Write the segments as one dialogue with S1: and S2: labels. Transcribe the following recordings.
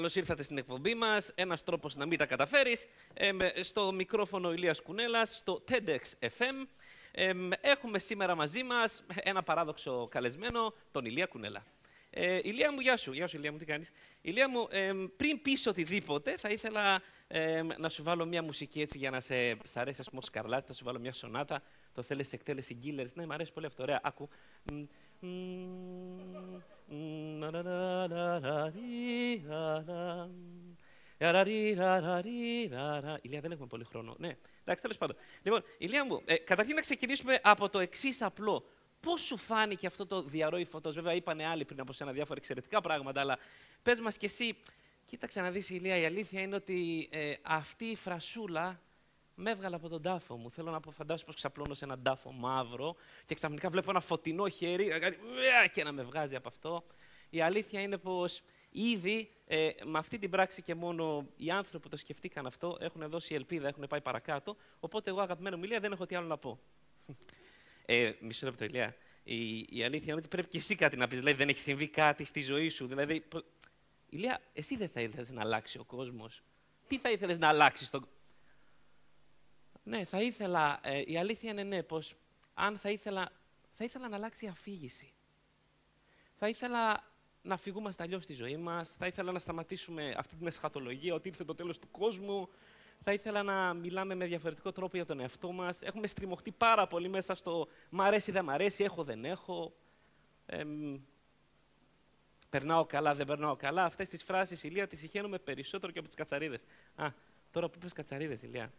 S1: και κύριοι, ε, καλώς ήρθατε στην εκπομπή μας. Ένας τρόπος να μην τα καταφέρεις. στο μικρόφωνο Ηλίας Κουνέλας, στο TEDx FM. Ε, έχουμε σήμερα μαζί μας ένα παράδοξο καλεσμένο, τον Ηλία Κουνέλα. Ε, Ηλία μου, γεια σου. Γεια σου, Ηλία μου, τι κάνεις; Ηλία μου, ε, πριν πεις οτιδήποτε, θα ήθελα ε, να σου βάλω μια μουσική έτσι για να σε σ' αρέσει, ας πούμε, σκαρλάτι. Θα σου βάλω μια σονάτα. Το θέλεις σε εκτέλεση Γκίλερ. Ναι, μου αρέσει πολύ αυτό. Ωραία, άκου. Ηλία, δεν έχουμε πολύ χρόνο. Ναι, εντάξει, τέλο πάντων. Λοιπόν, Ηλία μου, ε, καταρχήν να ξεκινήσουμε από το εξή απλό. Πώ σου φάνηκε αυτό το διαρροή φωτό, Βέβαια, είπανε άλλοι πριν από σένα διάφορα εξαιρετικά πράγματα, αλλά πε μα κι εσύ, κοίταξε να δει, Ηλία, η αλήθεια είναι ότι ε, αυτή η φρασούλα με έβγαλε από τον τάφο μου. Θέλω να αποφαντάσω πως ξαπλώνω σε έναν τάφο μαύρο και ξαφνικά βλέπω ένα φωτεινό χέρι και να με βγάζει από αυτό. Η αλήθεια είναι πως ήδη ε, με αυτή την πράξη και μόνο οι άνθρωποι που το σκεφτήκαν αυτό έχουν δώσει ελπίδα, έχουν πάει παρακάτω. Οπότε εγώ, αγαπημένο μιλία, δεν έχω τι άλλο να πω. Ε, μισό λεπτό, Ηλία. Η, η αλήθεια είναι ότι πρέπει και εσύ κάτι να πεις. Δηλαδή, δεν έχει συμβεί κάτι στη ζωή σου. Δηλαδή, Ηλία, εσύ δεν θα ήθελες να αλλάξει ο κόσμος. Τι θα ήθελες να αλλάξεις στον ναι, θα ήθελα, ε, η αλήθεια είναι ναι, πως αν θα ήθελα, θα ήθελα να αλλάξει η αφήγηση. Θα ήθελα να φυγούμε αλλιώς στη ζωή μας, θα ήθελα να σταματήσουμε αυτή την εσχατολογία ότι ήρθε το τέλος του κόσμου, θα ήθελα να μιλάμε με διαφορετικό τρόπο για τον εαυτό μας. Έχουμε στριμωχτεί πάρα πολύ μέσα στο «μ' αρέσει, δεν μ' αρέσει, έχω, δεν έχω». περνάω καλά, δεν περνάω καλά. Αυτές τις φράσεις, Ηλία, τις συχαίνουμε περισσότερο και από τις κατσαρίδες. Α, τώρα που είπες κατσαρίδες, Ηλία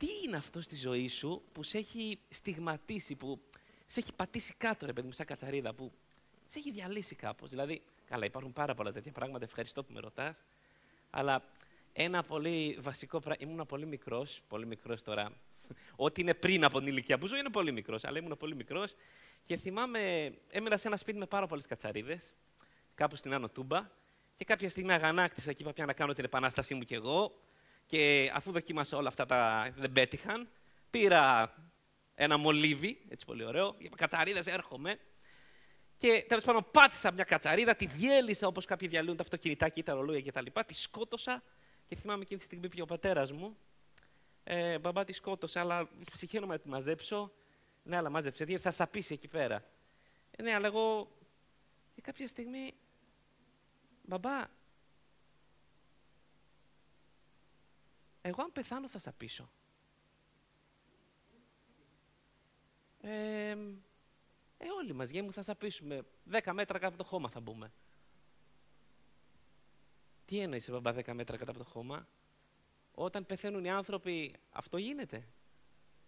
S1: τι είναι αυτό στη ζωή σου που σε έχει στιγματίσει, που σε έχει πατήσει κάτω, ρε παιδί μου, σαν κατσαρίδα, που σε έχει διαλύσει κάπως; Δηλαδή, καλά, υπάρχουν πάρα πολλά τέτοια πράγματα, ευχαριστώ που με ρωτάς. Αλλά ένα πολύ βασικό πράγμα. Ήμουν πολύ μικρός, πολύ μικρός τώρα. Ό,τι είναι πριν από την ηλικία που ζω είναι πολύ μικρός, αλλά ήμουν πολύ μικρός. Και θυμάμαι, έμενα σε ένα σπίτι με πάρα πολλές κατσαρίδες, κάπου στην Άνω Τούμπα. Και κάποια στιγμή αγανάκτησα και είπα πια να κάνω την επανάστασή μου κι εγώ. Και αφού δοκίμασα όλα αυτά τα δεν πέτυχαν, πήρα ένα μολύβι, έτσι πολύ ωραίο, είπα κατσαρίδες έρχομαι. Και τέλος πάντων πάτησα μια κατσαρίδα, τη διέλυσα όπως κάποιοι διαλύουν τα αυτοκινητάκια ή τα ρολόγια κτλ. Τη σκότωσα και θυμάμαι εκείνη τη στιγμή πήγε ο πατέρας μου. Ε, μπαμπά τη σκότωσε, αλλά ψυχαίνω να τη μαζέψω. Ναι, αλλά μάζεψε, γιατί θα σαπίσει εκεί πέρα. Ε, ναι, αλλά εγώ και κάποια στιγμή, μπαμπά, εγώ αν πεθάνω θα σαπίσω. Ε, ε, όλοι μας, γεια μου, θα σαπίσουμε. Δέκα μέτρα κάτω από το χώμα θα μπούμε. Τι εννοείς, μπαμπά, δέκα μέτρα κάτω από το χώμα; Όταν πεθαίνουν οι άνθρωποι, αυτό γίνεται;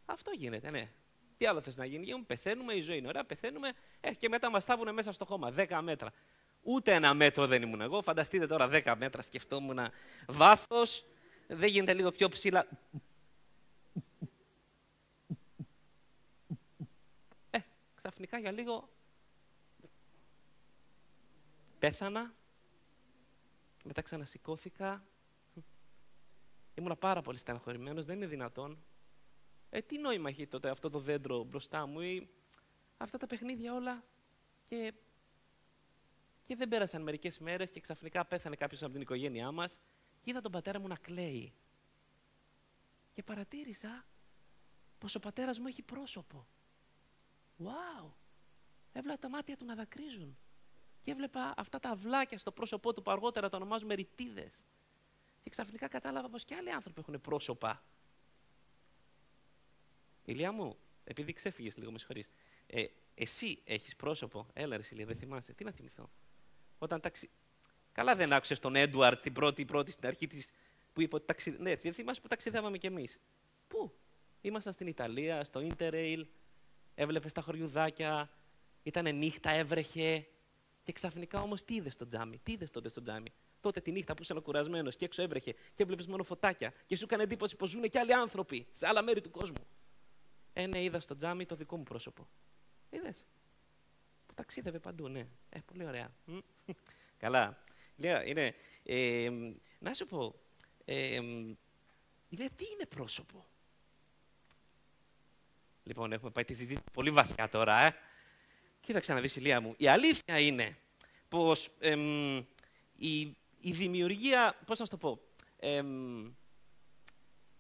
S1: Αυτό γίνεται, ναι. Τι άλλο θες να γίνει, γιατί πεθαίνουμε, η ζωή είναι ωραία, πεθαίνουμε ε, και μετά μας στάβουν μέσα στο χώμα, δέκα μέτρα. Ούτε ένα μέτρο δεν ήμουν εγώ, φανταστείτε τώρα δέκα μέτρα σκεφτόμουν βάθος, δεν γίνεται λίγο πιο ψηλά. Ε, ξαφνικά για λίγο πέθανα, μετά ξανασηκώθηκα. Ήμουνα πάρα πολύ στεναχωρημένος, δεν είναι δυνατόν. Ε, τι νόημα έχει τότε αυτό το δέντρο μπροστά μου ή αυτά τα παιχνίδια όλα και, και δεν πέρασαν μερικές μέρες και ξαφνικά πέθανε κάποιος από την οικογένειά μας είδα τον πατέρα μου να κλαίει. Και παρατήρησα πως ο πατέρας μου έχει πρόσωπο. Wow! Έβλεπα τα μάτια του να δακρύζουν. Και έβλεπα αυτά τα αυλάκια στο πρόσωπό του που αργότερα το ονομάζουμε ρητίδες. Και ξαφνικά κατάλαβα πως και άλλοι άνθρωποι έχουν πρόσωπα. Ηλιά μου, επειδή ξέφυγες λίγο, με συγχωρείς, ε, εσύ έχεις πρόσωπο. Έλα ρε Ηλία, δεν θυμάσαι. Τι να θυμηθώ. Όταν ταξι... Καλά δεν άκουσες τον Έντουαρτ την πρώτη, πρώτη στην αρχή της που είπε ότι ταξι... Ναι, δεν θυμάσαι που ταξιδεύαμε κι εμείς. Πού; Ήμασταν στην Ιταλία, στο Interrail, έβλεπες τα χωριουδάκια, ήταν νύχτα, έβρεχε. Και ξαφνικά όμως τι είδες στο τζάμι, τι είδες τότε στο τζάμι; Τότε τη νύχτα που ήσαν κουρασμένο και έξω έβρεχε και έβλεπες μόνο φωτάκια και σου έκανε εντύπωση πως ζουν και άλλοι άνθρωποι σε άλλα μέρη του κόσμου. Ε, ναι, είδα στο τζάμι το δικό μου πρόσωπο. Είδες; Που ταξίδευε παντού, ναι. Ε, πολύ ωραία. Καλά. Λέω, είναι, ε, να σου πω, ε, λέει, τι είναι πρόσωπο; Λοιπόν, έχουμε πάει τη συζήτηση πολύ βαθιά τώρα, ε. Κοίταξε να δεις, Ηλία μου. Η αλήθεια είναι πως η, η δημιουργία, πώς να σου το πω,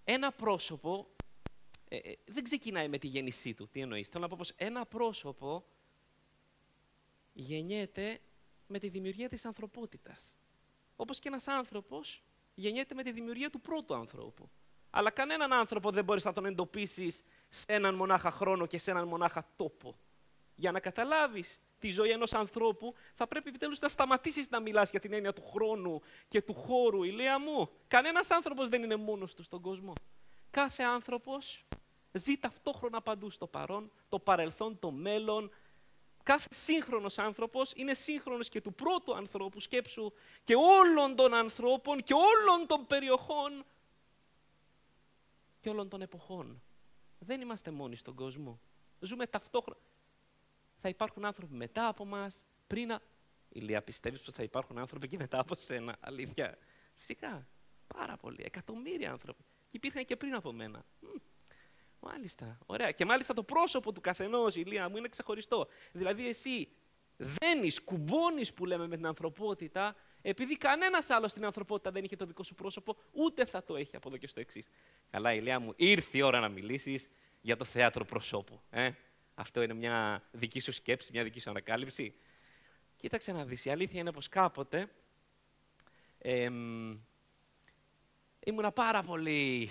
S1: ένα πρόσωπο ε, ε, δεν ξεκινάει με τη γέννησή του. Τι εννοείς. Θέλω να πω πως ένα πρόσωπο γεννιέται με τη δημιουργία της ανθρωπότητας. Όπως και ένας άνθρωπος γεννιέται με τη δημιουργία του πρώτου ανθρώπου. Αλλά κανέναν άνθρωπο δεν μπορείς να τον εντοπίσεις σε έναν μονάχα χρόνο και σε έναν μονάχα τόπο. Για να καταλάβεις τη ζωή ενός ανθρώπου, θα πρέπει επιτέλους να σταματήσεις να μιλάς για την έννοια του χρόνου και του χώρου, ηλία μου. Κανένας άνθρωπος δεν είναι μόνος του στον κόσμο. Κάθε άνθρωπος ζει ταυτόχρονα παντού στο παρόν, το παρελθόν, το μέλλον. Κάθε σύγχρονος άνθρωπος είναι σύγχρονος και του πρώτου ανθρώπου, σκέψου, και όλων των ανθρώπων και όλων των περιοχών και όλων των εποχών. Δεν είμαστε μόνοι στον κόσμο. Ζούμε ταυτόχρονα. Θα υπάρχουν άνθρωποι μετά από εμά, πριν. Ηλία, πιστεύεις πως θα υπάρχουν άνθρωποι και μετά από σένα. Αλήθεια. Φυσικά. Πάρα πολλοί. Εκατομμύρια άνθρωποι. Και υπήρχαν και πριν από μένα. Μάλιστα. Ωραία. Και μάλιστα το πρόσωπο του καθενός, Ηλία μου, είναι ξεχωριστό. Δηλαδή, εσύ δένει, κουμπώνεις που λέμε με την ανθρωπότητα, επειδή κανένας άλλος στην ανθρωπότητα δεν είχε το δικό σου πρόσωπο, ούτε θα το έχει από εδώ και στο εξής. Καλά, Ηλία μου, ήρθε η ώρα να μιλήσεις για το θέατρο προσώπου. Ε; Αυτό είναι μια δική σου σκέψη, μια δική σου ανακάλυψη. Κοίταξε να δεις, η αλήθεια είναι πως κάποτε ε, ήμουνα πάρα πολύ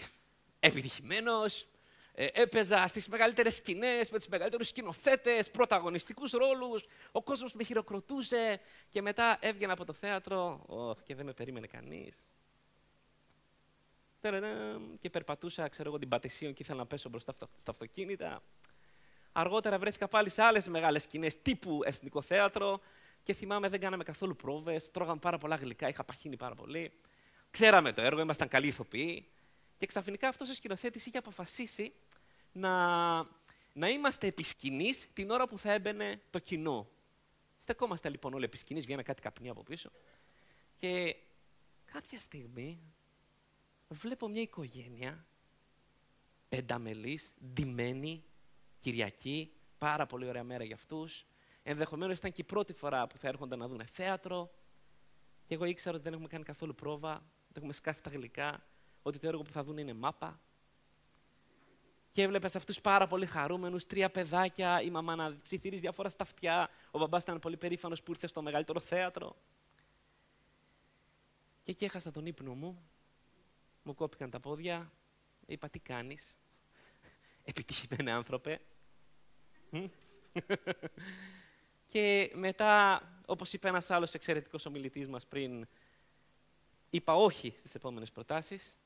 S1: επιτυχημένος, ε, έπαιζα στις μεγαλύτερες σκηνές, με τους μεγαλύτερους σκηνοθέτες, πρωταγωνιστικούς ρόλους, ο κόσμος με χειροκροτούσε και μετά έβγαινα από το θέατρο oh, και δεν με περίμενε κανείς. Και περπατούσα, ξέρω εγώ, την Πατησίων και ήθελα να πέσω μπροστά στα αυτοκίνητα. Αργότερα βρέθηκα πάλι σε άλλες μεγάλες σκηνές τύπου εθνικό θέατρο και θυμάμαι δεν κάναμε καθόλου πρόβες. Τρώγαμε πάρα πολλά γλυκά, είχα παχύνει πάρα πολύ. Ξέραμε το έργο, ήμασταν καλοί ηθοποιοί. Και ξαφνικά αυτός ο σκηνοθέτης είχε αποφασίσει να, να είμαστε επί σκηνής την ώρα που θα έμπαινε το κοινό. Στεκόμαστε λοιπόν όλοι επί σκηνής, βγαίνει κάτι καπνί από πίσω. Και κάποια στιγμή βλέπω μια οικογένεια πενταμελής, ντυμένη, Κυριακή, πάρα πολύ ωραία μέρα για αυτούς. Ενδεχομένως ήταν και η πρώτη φορά που θα έρχονταν να δουν θέατρο. Και εγώ ήξερα ότι δεν έχουμε κάνει καθόλου πρόβα, ότι έχουμε σκάσει τα γλυκά, ότι το έργο που θα δουν είναι μάπα. Και έβλεπες αυτούς πάρα πολύ χαρούμενους, τρία παιδάκια, η μαμά να ψιθυρίζει διάφορα στα αυτιά. Ο μπαμπάς ήταν πολύ περήφανος που ήρθε στο μεγαλύτερο θέατρο. Και εκεί έχασα τον ύπνο μου. Μου κόπηκαν τα πόδια. Είπα, τι κάνεις, επιτυχημένοι άνθρωπε. και μετά, όπως είπε ένας άλλος εξαιρετικός ομιλητής μας πριν, είπα όχι στις επόμενες προτάσεις,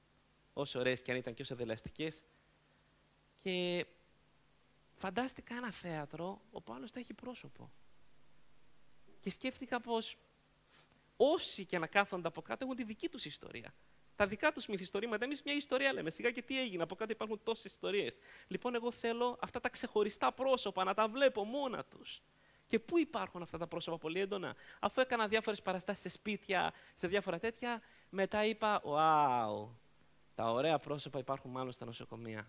S1: όσο ωραίες και αν ήταν και όσο δελαστικές. Και φαντάστηκα ένα θέατρο όπου άλλος θα έχει πρόσωπο. Και σκέφτηκα πως όσοι και να κάθονται από κάτω έχουν τη δική τους ιστορία τα δικά τους μυθιστορήματα. Εμείς μια ιστορία λέμε. Σιγά και τι έγινε. Από κάτω υπάρχουν τόσες ιστορίες. Λοιπόν, εγώ θέλω αυτά τα ξεχωριστά πρόσωπα να τα βλέπω μόνα τους. Και πού υπάρχουν αυτά τα πρόσωπα; Πολύ έντονα. Αφού έκανα διάφορες παραστάσεις σε σπίτια, σε διάφορα τέτοια, μετά είπα: Wow, τα ωραία πρόσωπα υπάρχουν μάλλον στα νοσοκομεία.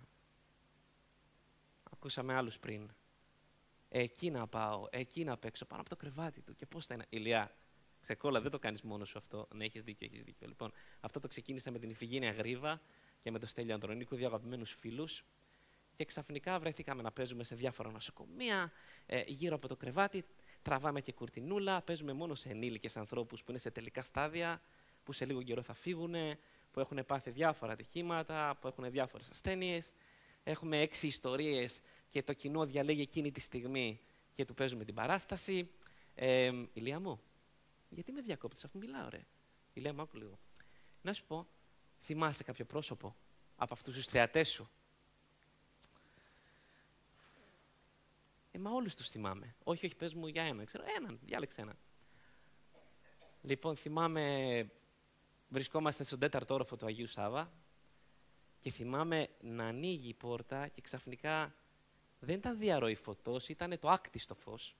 S1: Ακούσαμε άλλους πριν. Εκεί να πάω, εκεί να παίξω, πάνω από το κρεβάτι του. Και πώς θα είναι, Ηλιά, Ξεκόλα, δεν το κάνεις μόνος σου αυτό. Ναι, έχεις δίκιο, έχεις δίκιο. Λοιπόν, αυτό το ξεκίνησα με την Ιφηγένεια Γρήβα και με τον Στέλιο Ανδρονίκου, δύο αγαπημένους φίλους. Και ξαφνικά βρεθήκαμε να παίζουμε σε διάφορα νοσοκομεία, ε, γύρω από το κρεβάτι. Τραβάμε και κουρτινούλα. Παίζουμε μόνο σε ενήλικες ανθρώπους που είναι σε τελικά στάδια, που σε λίγο καιρό θα φύγουν, που έχουν πάθει διάφορα ατυχήματα, που έχουν διάφορες ασθένειες. Έχουμε έξι ιστορίες και το κοινό διαλέγει εκείνη τη στιγμή και του παίζουμε την παράσταση. Ε, ηλία μου, γιατί με διακόπτεις αφού μιλάω, ρε; Η λέει, άκου λίγο. Να σου πω, θυμάσαι κάποιο πρόσωπο από αυτούς τους θεατές σου; Ε, μα όλους τους θυμάμαι. Όχι, όχι, πες μου για έναν. Ξέρω, έναν, διάλεξε έναν. Λοιπόν, θυμάμαι, βρισκόμαστε στον τέταρτο όροφο του Αγίου Σάβα και θυμάμαι να ανοίγει η πόρτα και ξαφνικά δεν ήταν διαρροή φωτός, ήταν το άκτιστο φως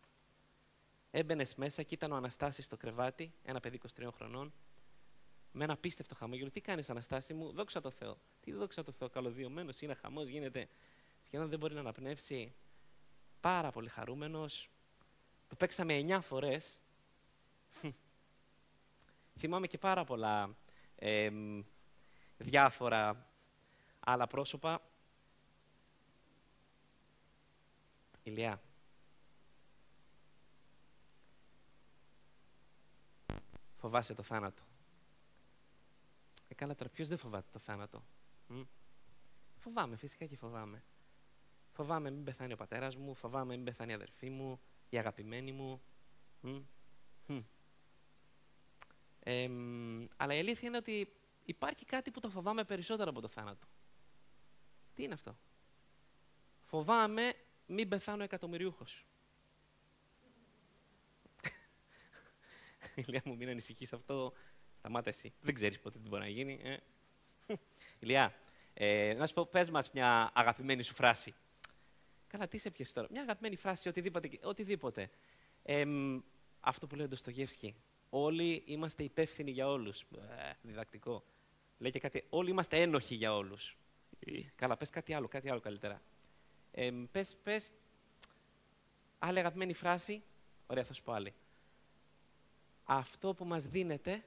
S1: Έμπαινες μέσα και ήταν ο Αναστάσης στο κρεβάτι, ένα παιδί 23 χρονών, με ένα απίστευτο χαμόγελο. Τι κάνεις, Αναστάση μου, δόξα τω Θεώ. Τι δόξα τω Θεώ, καλωδιωμένο είναι, χαμός γίνεται. Σχεδόν δεν μπορεί να αναπνεύσει. Πάρα πολύ χαρούμενος. Το παίξαμε 9 φορές. Θυμάμαι και πάρα πολλά διάφορα άλλα πρόσωπα. Ηλιά. Φοβάσαι το θάνατο. Ε, καλά τώρα, ποιος δεν φοβάται το θάνατο. Μ; Φοβάμαι, φυσικά και φοβάμαι. Φοβάμαι μην πεθάνει ο πατέρας μου, φοβάμαι μην πεθάνει η αδερφή μου, η αγαπημένη μου. Μ; Αλλά η αλήθεια είναι ότι υπάρχει κάτι που το φοβάμαι περισσότερο από το θάνατο. Τι είναι αυτό; Φοβάμαι μην πεθάνω εκατομμυριούχος. Ηλιά μου, μην ανησυχείς αυτό. Σταμάτα εσύ. Δεν ξέρεις πότε τι μπορεί να γίνει. Ε. Ηλιά, ε, να σου πω, πες μας μια αγαπημένη σου φράση. Καλά, τι σε πιες τώρα; Μια αγαπημένη φράση, οτιδήποτε. οτιδήποτε. Ε, αυτό που λέει ο Ντοστογεύσκη. Όλοι είμαστε υπεύθυνοι για όλους. Ε, διδακτικό. Λέει και κάτι. Όλοι είμαστε ένοχοι για όλους. Καλά, πες κάτι άλλο, κάτι άλλο καλύτερα. Ε, πες, πες, άλλη αγαπημένη φράση. Ωραία, θα σου πω άλλη. Αυτό που μας δίνεται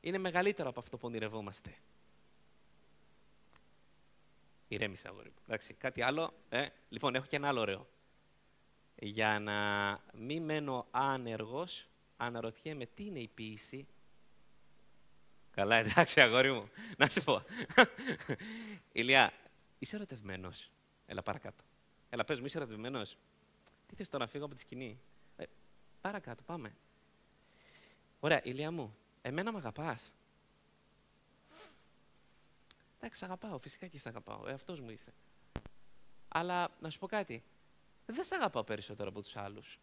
S1: είναι μεγαλύτερο από αυτό που ονειρευόμαστε. Ηρέμησα, αγόρι μου. Εντάξει, κάτι άλλο. Ε, λοιπόν, έχω και ένα άλλο ωραίο. Για να μην μένω άνεργος, αναρωτιέμαι τι είναι η ποίηση. Καλά, εντάξει, αγόρι μου. Να σου πω. Ηλιά, είσαι ερωτευμένος. Έλα παρακάτω. Έλα, πες μου, είσαι ερωτευμένος. Τι θες τώρα να φύγω από τη σκηνή; Ε, παρακάτω, πάμε. Ωραία, Ηλιά μου, εμένα με αγαπάς. Εντάξει, αγαπάω, φυσικά και σε αγαπάω. Ε, αυτός μου είσαι. Αλλά να σου πω κάτι. Δεν σε αγαπάω περισσότερο από τους άλλους.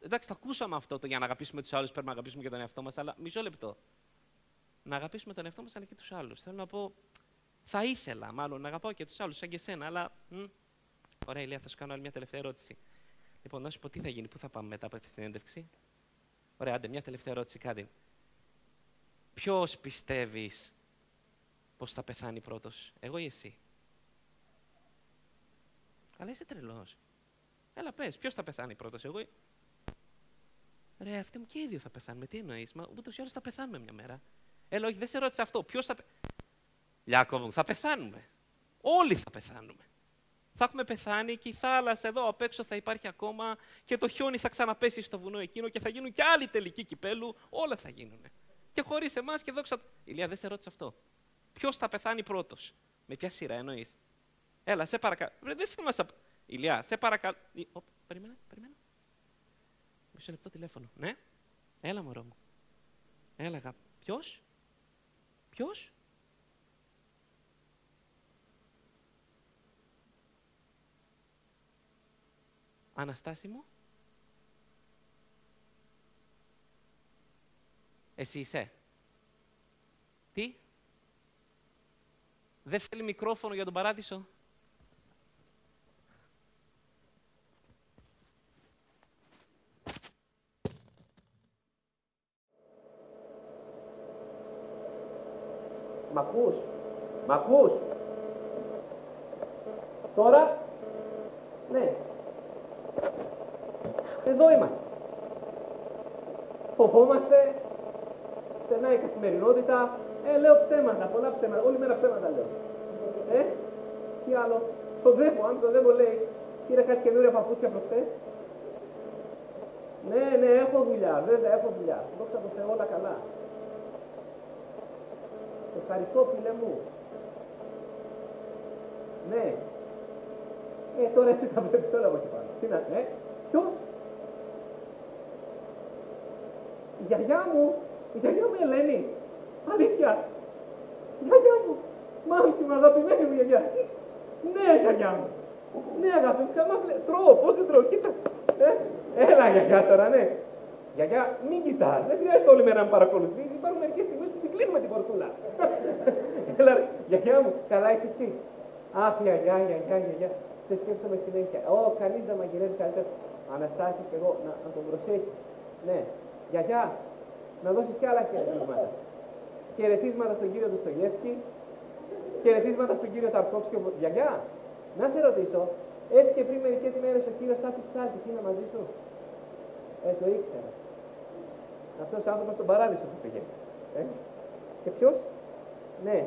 S1: Εντάξει, το ακούσαμε αυτό το για να αγαπήσουμε τους άλλους, πρέπει να αγαπήσουμε και τον εαυτό μας, αλλά μισό λεπτό. Να αγαπήσουμε τον εαυτό μας, αλλά και τους άλλους. Θέλω να πω, θα ήθελα μάλλον να αγαπάω και τους άλλους, σαν και εσένα, αλλά. Μ, ωραία, Ηλία, θα σου κάνω άλλη μια τελευταία ερώτηση. Λοιπόν, να σου πω τι θα γίνει, πού θα πάμε μετά από αυτή τη συνέντευξη. Ωραία, άντε, μια τελευταία ερώτηση, κάτι. Ποιος πιστεύεις πως θα πεθάνει πρώτος, εγώ ή εσύ; Αλλά είσαι τρελός. Έλα, πες, ποιος θα πεθάνει πρώτος, εγώ ή. Ρε, αυτοί μου και οι δύο θα πεθάνουμε. Τι εννοείς, Μα ούτως ή άλλως θα πεθάνουμε μια μέρα. Έλα, όχι, δεν σε ρώτησα αυτό. Ποιος θα. Λιάκο μου, θα πεθάνουμε. Όλοι θα πεθάνουμε. Θα έχουμε πεθάνει και η θάλασσα εδώ απ' έξω θα υπάρχει ακόμα και το χιόνι θα ξαναπέσει στο βουνό εκείνο και θα γίνουν και άλλοι τελικοί κυπέλου. Όλα θα γίνουν. Και χωρίς εμάς και δόξα. Ηλία, δεν σε ρώτησα αυτό. Ποιος θα πεθάνει πρώτος; Με ποια σειρά εννοείς; Έλα, σε παρακαλώ. Δεν θέλω να Ηλία, σε παρακαλώ. Περίμενε, περίμενε. Μισό λεπτό τηλέφωνο. Ναι. Έλα, μωρό μου. Έλα, αγάπη. Ποιος; Ποιος; Αναστάση μου. Εσύ είσαι. Τι; Δεν θέλει μικρόφωνο για τον παράδεισο; Μ' ακούς; Τώρα; Ναι. Εδώ είμαστε. Φοβόμαστε. Στενά η καθημερινότητα. Ε, λέω ψέματα, πολλά ψέματα. Όλη μέρα ψέματα λέω. Ε, τι άλλο. Το δέπο, αν το δέπο λέει, πήρα κάτι καινούργια παπούτσια προχτές. Ναι, ναι, έχω δουλειά, βέβαια έχω δουλειά. Δόξα τω Θεώ όλα καλά. Ευχαριστώ φίλε μου. Ναι. Ε, τώρα εσύ θα βλέπεις όλα από εκεί πάνω. Τι να, ε, ποιος; Η γιαγιά μου, η γιαγιά μου η Ελένη. Αλήθεια. Η γιαγιά μου. Μάμη μου, αγαπημένη μου γιαγιά. Ναι, γιαγιά μου. Ναι, αγάπη μου, καμά Τρώω, πώς δεν τρώω, κοίτα. Ε, έλα γιαγιά τώρα, ναι. Γιαγιά, μην κοιτάς, δεν χρειάζεται όλη μέρα να παρακολουθείς. Υπάρχουν μερικές στιγμές που την κλείνουμε την πορτούλα. Έλα, γιαγιά μου, καλά είσαι εσύ. Αχ, γιαγιά, γιαγιά, γιαγιά. Σε σκέφτομαι συνέχεια. Ω, κανείς δεν μαγειρεύει καλύτερα. Αναστάσει και εγώ να, να τον προσέχει. Ναι. Γιαγιά, να δώσεις κι άλλα χαιρετίσματα. χαιρετίσματα στον κύριο Δοστογεύσκη, χαιρετίσματα στον κύριο Ταρκόφσκι. Γιαγιά, να σε ρωτήσω, έτσι και πριν μερικές μέρες ο κύριος Τάφης Ψάλτης είναι μαζί σου. Ε, το ήξερα. Αυτό
S2: αυτός ο άνθρωπος στον παράδεισο θα πήγε. Ε; Και ποιος; Ναι.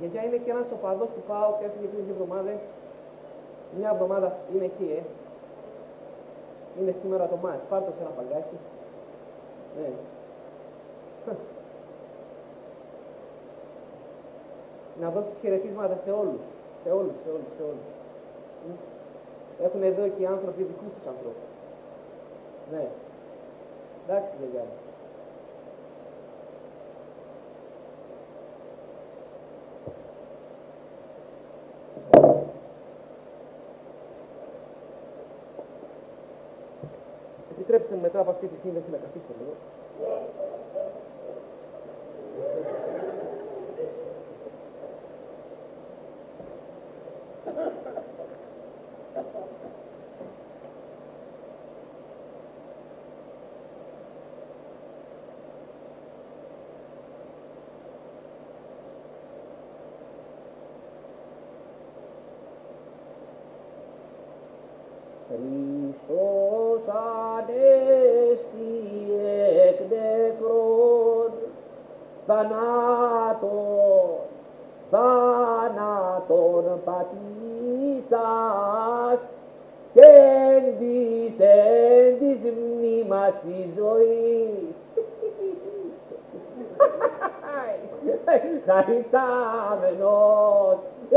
S2: Γιατί είναι και ένας οπαδός του ΠΑΟ και έφυγε πριν δύο εβδομάδες. Μια εβδομάδα είναι εκεί, ε. Είναι σήμερα το μάτς. Πάρτε σε ένα παγκάκι. Ναι. Να δώσεις χαιρετίσματα σε όλους. Σε όλους, σε όλους, σε όλους. Έχουν εδώ και οι άνθρωποι δικούς τους ανθρώπους. Ναι. Εντάξει, παιδιά. Επιτρέψτε μου μετά από αυτή τη σύνδεση να καθίσω λίγο. Χριστός θανάτων, θάνατον πατήσας, και εν της, εν της μνήμας της ζωής. Χαριτάμενος, ε,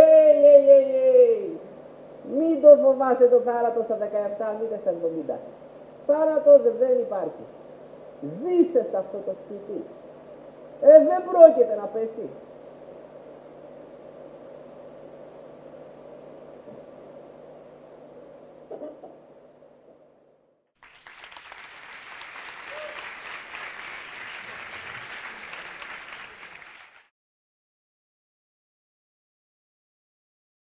S2: ε, ε, ε, ε. Μην το φοβάσαι το θάνατο στα 17, μήτε στα 70. Θάνατος δεν υπάρχει. Ζήσε σε αυτό το σπίτι. Ε, δεν πρόκειται να πέσει.